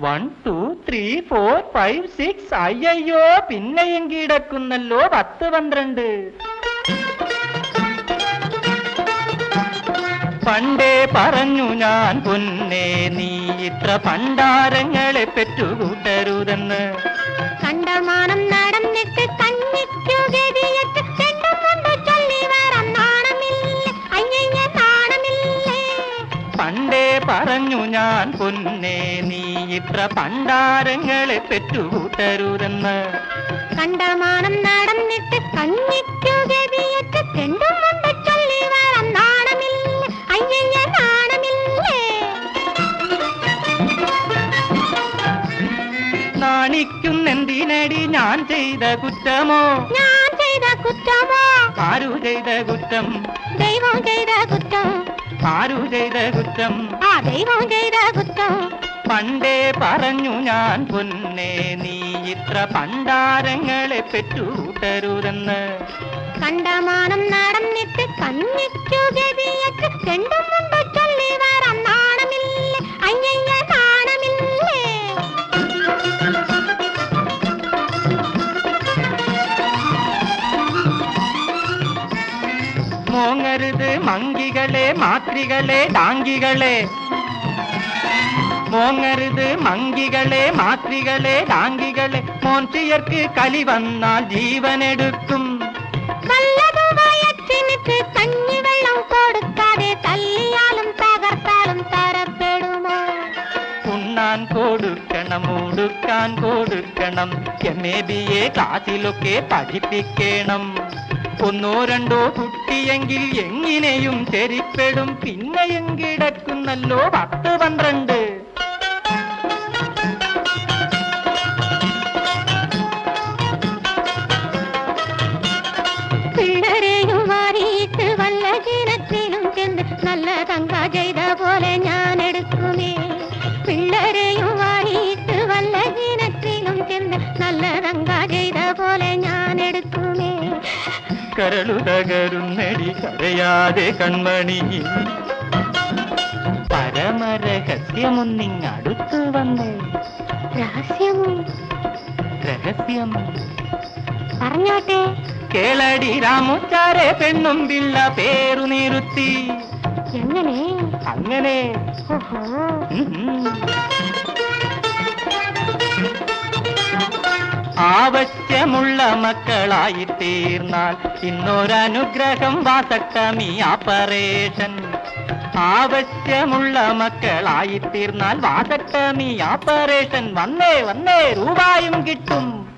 One two three four five six അയ്യോ പിന്നെയും കീടക്കുന്നല്ലോ പത്ത് പന്ത്രണ്ട്. പണ്ടേ പറഞ്ഞു ഞാൻ പൊന്നേ നീ ഇത്ര പണ്ടാരങ്ങളെ പെറ്റുകൂട്ടരുതെന്ന് പറഞ്ഞു ഞാൻ പൊന്നേ നീ ഇത്ര പണ്ടാരങ്ങളെ പെറ്റുകൂട്ടരുതെന്ന്. കണ്ടമാനം നടന്നിട്ട് കണ്ണിക്കു ഗതിയറ്റ് കൊണ്ട് ചൊല്ലി വരാൻ നാണമില്ലേ അയ്യയ്യ നാണമില്ലേ. നാണിക്കുന്നെന്തിനടി ഞാൻ ചെയ്ത കുറ്റമോ? ഞാൻ ചെയ്ത കുറ്റമോ? ആരു ചെയ്ത കുറ്റം? ദൈവം ചെയ്ത കുറ്റം. ആരു ചെയ്ത കുറ്റം ആ ദൈവം ചെയ്ത കുറ്റം പണ്ടേ പറഞ്ഞു ഞാൻ പൊന്നേ നീ ഇത്ര പണ്ടാരങ്ങളെ പെറ്റുകൂട്ടരുതെന്ന് കണ്ടമാനം നടന്നിട്ട് കണ്ണിക്കു ഗതിയറ്റ് രണ്ടും மலருது மங்கிகளே மாத்திரிகளே டாங்கிகளே. மோங்கருது மங்கிகளே மாத்திரிகளே டாங்கிகளே. மோன்றியற்கு களி வந்தால் ஜீவன் எடுக்கும் தண்ணி வெள்ளம் கொடுக்காதே தள்ளியாலும் தகர்த்தாலும் தரப்பெடுமா? உண்ணான் கொடுக்கணும் உடுக்கான் கொடுக்கணும். எம் ஏபிஏ காசிலொக்கே ഒന്നോ രണ്ടോ കുട്ടിയെങ്കിൽ എങ്ങനെയും ചെരിപ്പെടും പിന്നെയും കിടക്കുന്നല്ലോ പത്ത് പന്ത്രണ്ട്. കരളു തകരുന്നടി കരയാതെ കൺമണി. പരമരഹസ്യമൊന്നിങ്ങടുത്തു വന്നേ. രഹസ്യമോ? രഹസ്യം. പറഞ്ഞോട്ടെ. കേളടി രാമുച്ചാരെ പെണ്ണും പിള്ള പേരു നിരുത്തി. എങ്ങനെ? അങ്ങനെ. ഓഹോ. ആവശ്യമുള്ള മക്കളായി തീർന്നാൽ ഇന്നൊരനുഗ്രഹം വാസട്ടമി ആപ്പറേഷൻ. ആവശ്യമുള്ള മക്കളായി തീർന്നാൽ വാസട്ടമി ആപ്പറേഷൻ. വന്നേ വന്നേ രൂപായും കിട്ടും.